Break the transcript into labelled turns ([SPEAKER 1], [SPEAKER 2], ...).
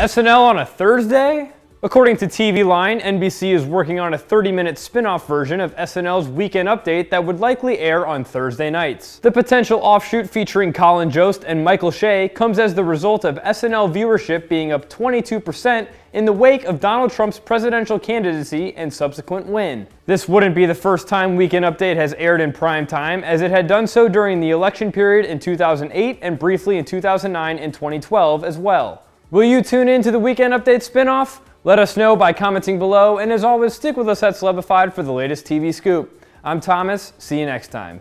[SPEAKER 1] SNL on a Thursday? According to TV Line, NBC is working on a 30-minute spin-off version of SNL's Weekend Update that would likely air on Thursday nights. The potential offshoot featuring Colin Jost and Michael Che comes as the result of SNL viewership being up 22% in the wake of Donald Trump's presidential candidacy and subsequent win. This wouldn't be the first time Weekend Update has aired in prime time, as it had done so during the election period in 2008 and briefly in 2009 and 2012 as well. Will you tune in to the Weekend Update spinoff? Let us know by commenting below, and as always, stick with us at Celebified for the latest TV scoop. I'm Thomas, see you next time.